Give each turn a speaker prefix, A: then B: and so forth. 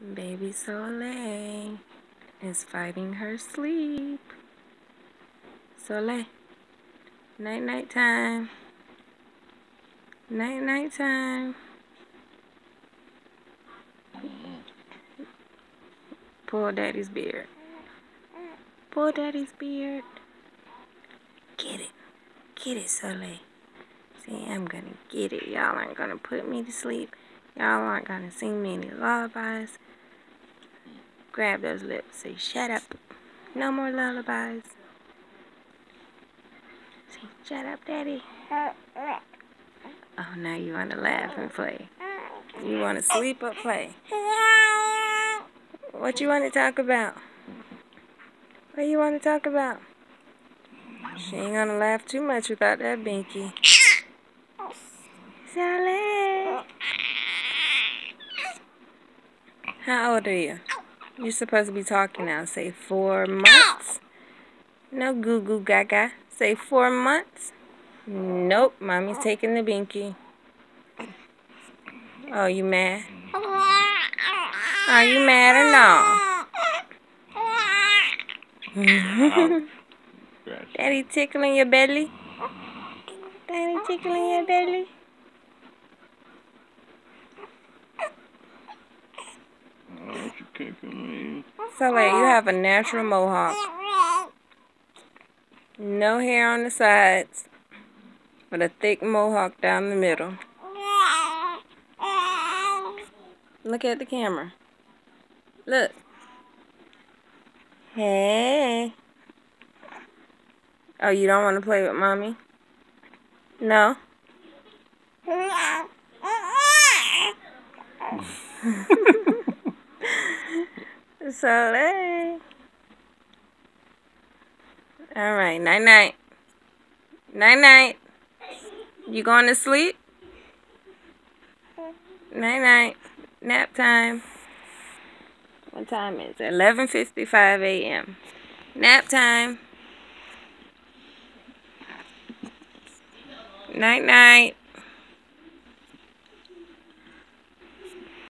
A: Baby Solé is fighting her sleep. Solé, night night time. Night night time. Pull daddy's beard. Pull daddy's beard. Get it. Get it, Solé. See, I'm gonna get it. Y'all aren't gonna put me to sleep. Y'all aren't gonna sing me any lullabies. Grab those lips. Say, shut up. No more lullabies. Say, shut up, Daddy. Oh, now you want to laugh and play. You want to sleep or play? What you want to talk about? What you want to talk about? She ain't gonna laugh too much without that binky. How old are you? You're supposed to be talking now. Say four months. No goo goo gaga. Say four months. Nope, mommy's taking the binky. Oh, you mad? Are you mad or no? Daddy tickling your belly? Daddy tickling your belly? Solé, you have a natural mohawk. No hair on the sides, but a thick mohawk down the middle. Look at the camera. Look. Hey. Oh, you don't want to play with mommy? No? Solé. All right, night night. Night night. You going to sleep? Night night. Nap time. What time is it? 11:55 a.m. Nap time. Night night.